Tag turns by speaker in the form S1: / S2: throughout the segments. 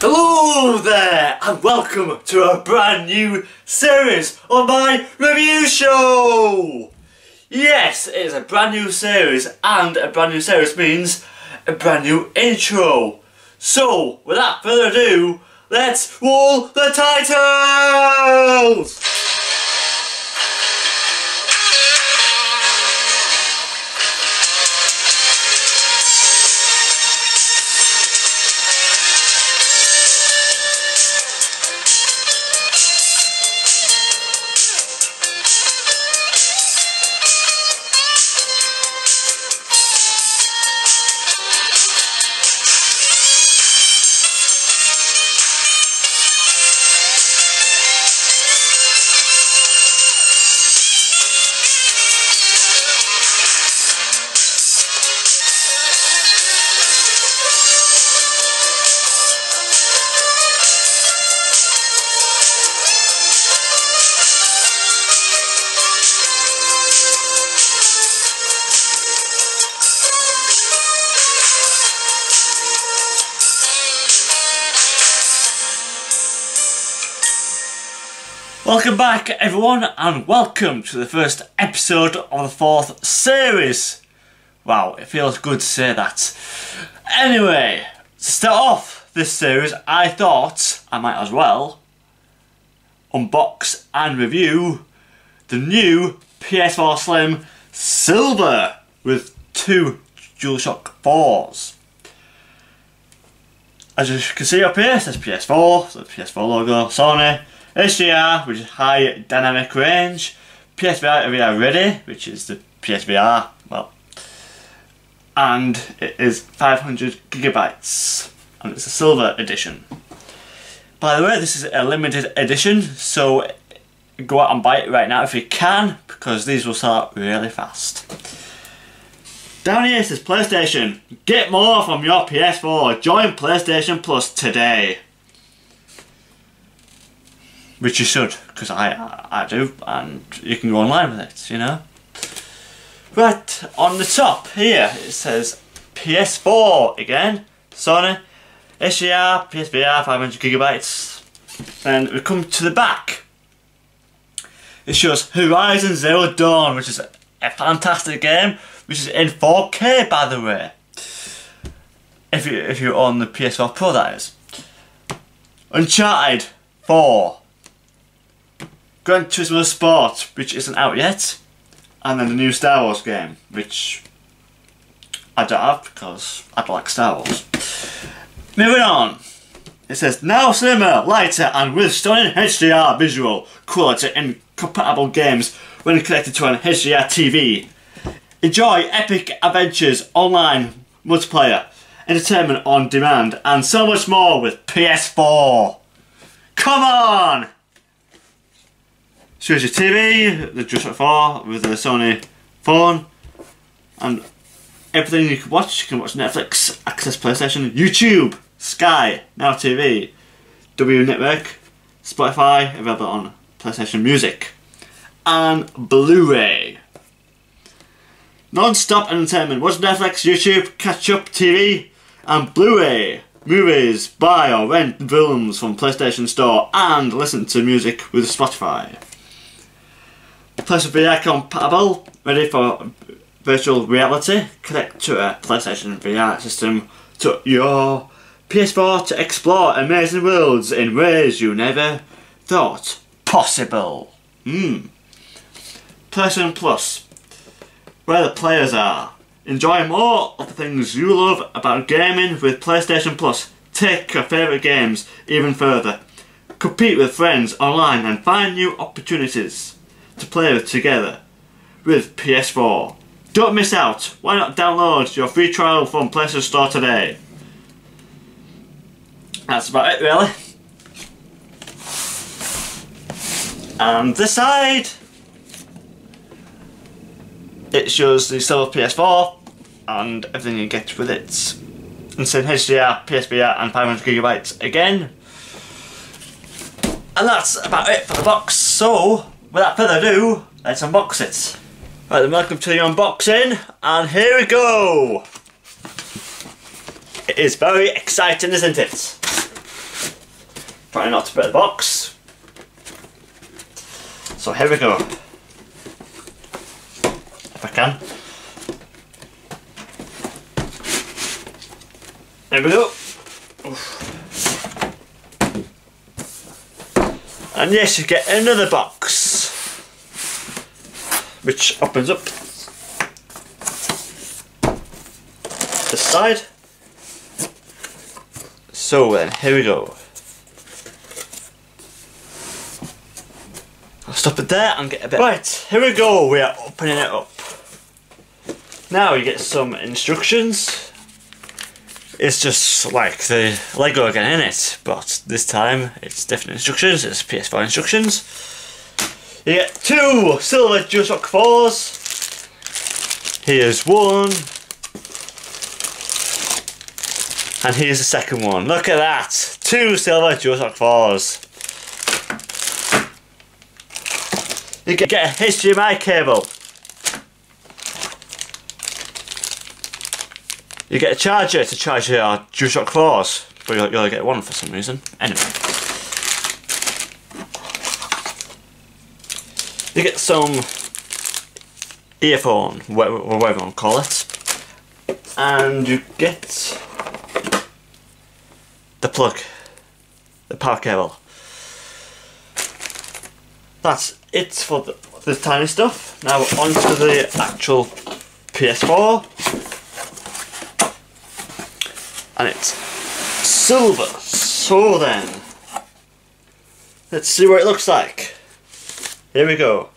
S1: Hello there and welcome to a brand new series on my review show! Yes, it is a brand new series and a brand new series means a brand new intro. So, without further ado, let's roll the titles! Welcome back everyone and welcome to the first episode of the fourth series. Wow, it feels good to say that. Anyway, to start off this series I thought I might as well unbox and review the new PS4 Slim Silver with two DualShock 4s. As you can see up here, it says PS4, so the PS4 logo, Sony, HDR, which is high dynamic range, PSVR VR Ready, which is the PSVR, well, and it is 500 gigabytes, and it's a silver edition. By the way, this is a limited edition, so go out and buy it right now if you can, because these will sell out really fast. Down here says PlayStation. Get more from your PS4. Join PlayStation Plus today which you should, because I, I do, and you can go online with it, you know. Right, on the top here it says PS4 again, Sony, HDR, PSVR, 500 gigabytes. Then we come to the back. It shows Horizon Zero Dawn, which is a fantastic game, which is in 4K by the way. If you if you own the PS4 Pro, that is. Uncharted 4. Gran Turismo Sport, which isn't out yet, and then the new Star Wars game, which I don't have because I don't like Star Wars. Moving on. It says, now slimmer, lighter and with stunning HDR visual quality in compatible games when connected to an HDR TV. Enjoy epic adventures, online multiplayer, entertainment on demand and so much more with PS4. Come on! Shows your TV, the DualShock 4 with the Sony phone, and everything you can watch. You can watch Netflix, Access PlayStation, YouTube, Sky, Now TV, W Network, Spotify, available on PlayStation Music, and Blu-ray. Non-stop entertainment. Watch Netflix, YouTube, catch up TV, and Blu-ray. Movies, buy or rent films from PlayStation Store, and listen to music with Spotify. PlayStation VR compatible, ready for virtual reality. Connect to a PlayStation VR system to your PS4 to explore amazing worlds in ways you never thought possible. Hmm. PlayStation Plus, where the players are. Enjoy more of the things you love about gaming with PlayStation Plus. Take your favourite games even further. Compete with friends online and find new opportunities to play it together with PS4. Don't miss out. Why not download your free trial from PlayStation Store today? That's about it really. And this side it shows the silver PS4 and everything you get with it. And same HDR, PSVR and 500 gigabytes again. And that's about it for the box. So without further ado, let's unbox it. Right then, welcome to the unboxing, and here we go! It is very exciting, isn't it? Trying not to break the box. So here we go. If I can. There we go. And yes, you get another box. Which opens up the side. So then, here we go. I'll stop it there and get a bit. Right, here we go. We are opening it up. Now you get some instructions it's just like the Lego again in it, but this time it's different instructions, it's PS4 instructions. You get two silver DualShock 4s. Here's one. And here's the second one. Look at that! Two silver DualShock 4s. You get a HDMI cable. You get a charger to charge your DualShock 4s, but you only get one for some reason. Anyway. You get some earphone, whatever, whatever you want to call it. And you get the plug, the power cable. That's it for the, the tiny stuff. Now onto the actual PS4 and it's silver. So then, let's see what it looks like. Here we go.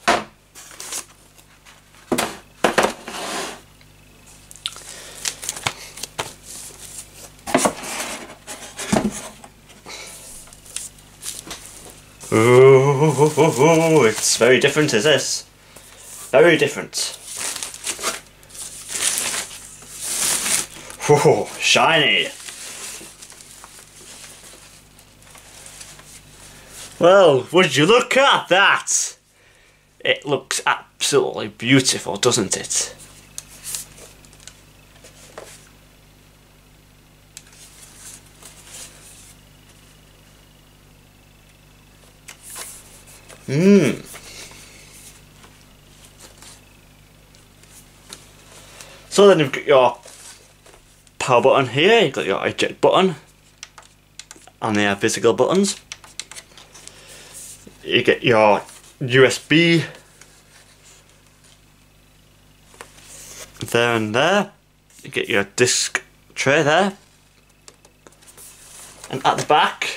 S1: Ooh, it's very different, is this? Very different. Whoa, shiny. Well, would you look at that? It looks absolutely beautiful, doesn't it? Mmm. So then you've got your power button here, you've got your eject button, and they are physical buttons. You get your USB there and there. You get your disc tray there. And at the back,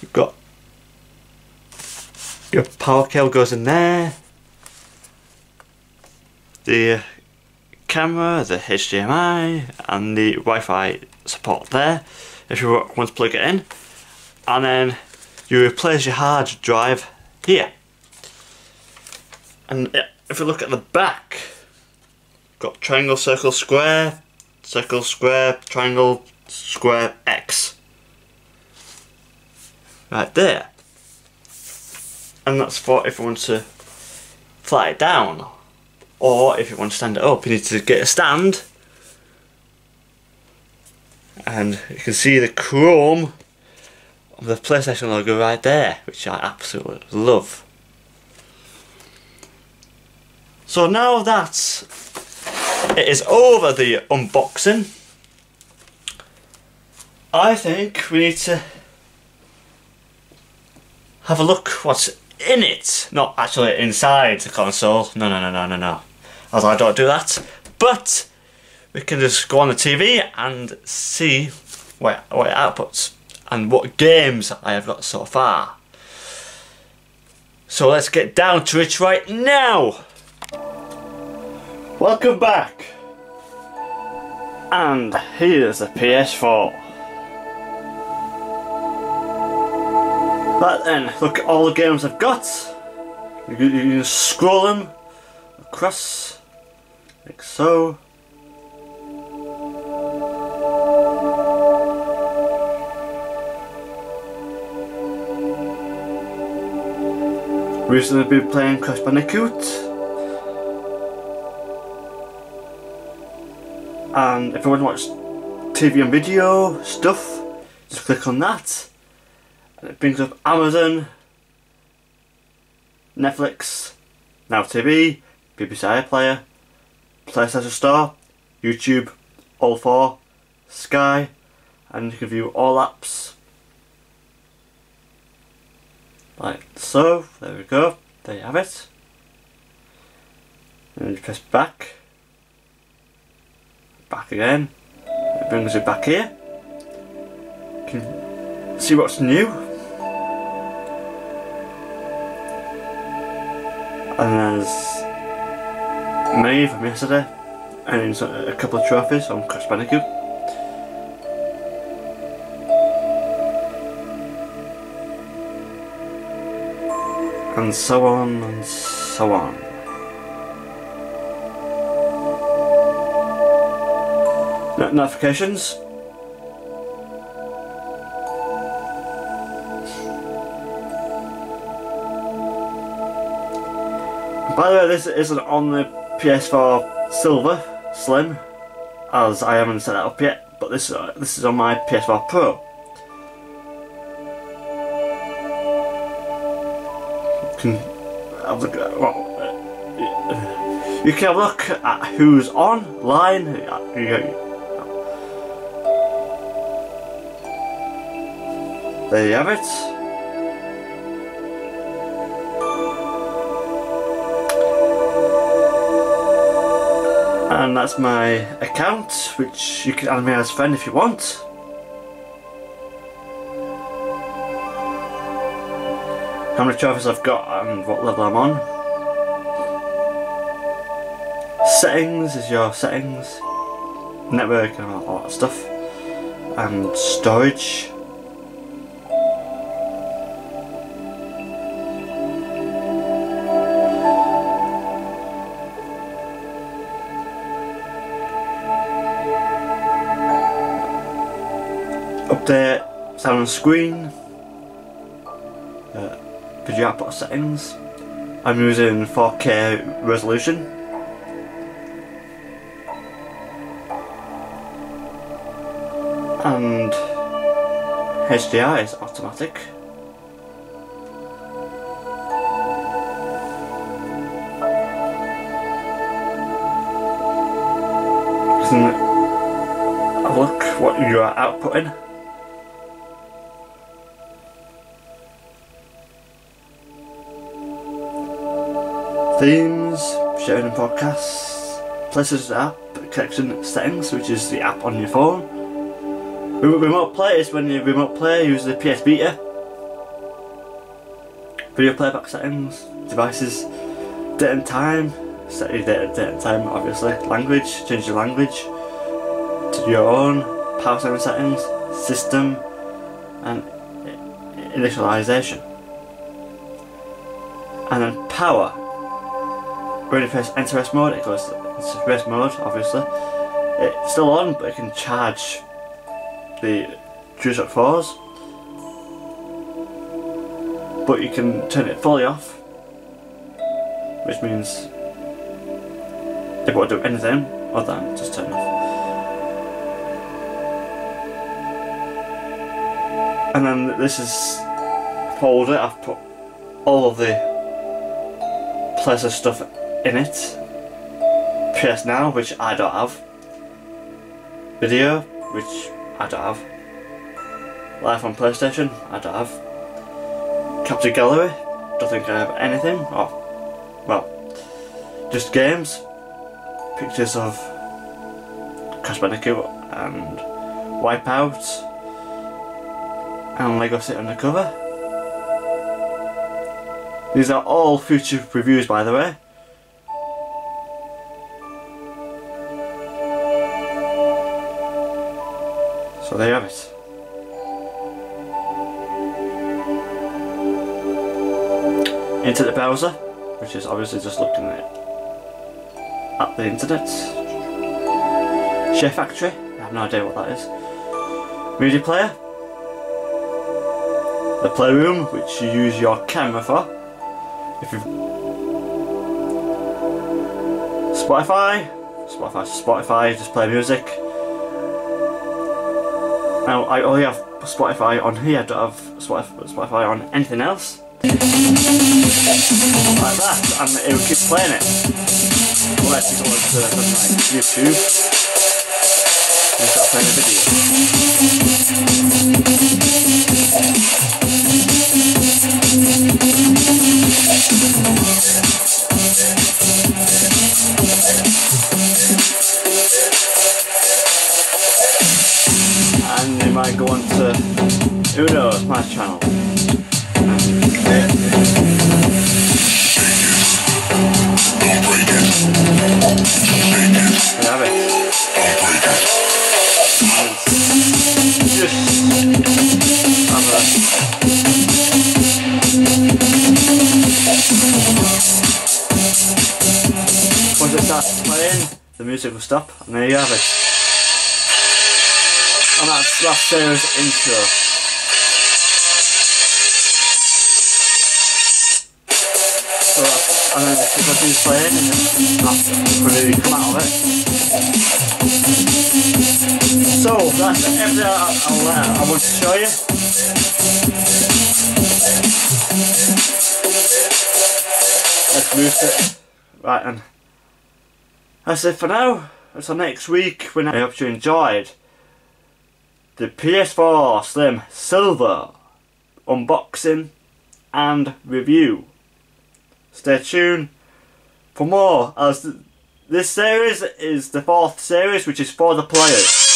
S1: you've got your power cable goes in there. The camera, the HDMI and the Wi-Fi support there if you want to plug it in and then you replace your hard drive here. And if you look at the back got triangle, circle, square, circle, square, triangle, square, X. Right there. And that's for if you want to fly it down or if you want to stand it up you need to get a stand. And you can see the chrome the PlayStation logo right there which I absolutely love. So now that it is over the unboxing I think we need to have a look what's in it. Not actually inside the console. No no no no no no. As I don't do that. But we can just go on the TV and see what, what it outputs and what games I have got so far. So let's get down to it right now. Welcome back. And here's the PS4. But then, look at all the games I've got. You can scroll them across like so. Recently been playing Crash Bandicoot. And if you want to watch TV and video stuff, just click on that and it brings up Amazon, Netflix, Now TV, BBC iPlayer, PlayStation Store, YouTube, All 4, Sky, and you can view all apps like so. There we go. There you have it. And you press back. Back again. It brings it back here. You can see what's new. And there's me from yesterday. And a couple of trophies on Crash Bandicoot. And so on and so on. No notifications. By the way, this isn't on the PS4 Silver Slim, as I haven't set that up yet, but this uh, this is on my PS4 Pro. Can have a well, uh, you can look at who's online. There you have it. And that's my account, which you can add me as a friend if you want. How many trophies I've got and what level I'm on. Settings is your settings, network and all that stuff, and storage. Update, sound screen, video output settings. I'm using 4K resolution. And HDR is automatic. A look what you are outputting. Themes, sharing and broadcasts, places app, connection settings, which is the app on your phone. Remote play is when you remote play, use the PS Vita. Video playback settings, devices, date and time, set your date, date and time obviously, language, change your language to your own, power saving settings, system and initialization. And then power, when you press enter rest mode, it goes into rest mode, obviously. It's still on, but it can charge the DualShock 4s. But you can turn it fully off, which means it won't do anything other than just turn off. And then this is folder, I've put all of the pleasure stuff in it. PS Now, which I don't have. Video, which I don't have. Life on PlayStation, I don't have. Capture Gallery, don't think I have anything. Oh, well, just games. Pictures of Crash Bandicoot and Wipeout and Lego City Undercover. These are all future reviews by the way. So there you have it. Into the browser, which is obviously just looking at, at the internet. Share Factory, I have no idea what that is. Media Player. The Playroom, which you use your camera for. If you've Spotify, Spotify, Spotify, just play music. Now I only have Spotify on here. I don't have Spotify on anything else. Like that, and it will keep playing it. Unless you go onto like YouTube and start playing a video. Once it starts playing, the music will stop, and there you have it. And that's last Sarah's intro. So that's, and then it continues playing, and then that's really come out of it. So that's everything I'll, uh, I want to show you. Let's move it. Right then. That's it for now. Until next week when I hope you enjoyed the PS4 Slim Silver unboxing and review. Stay tuned for more as this series is the fourth series which is for the players.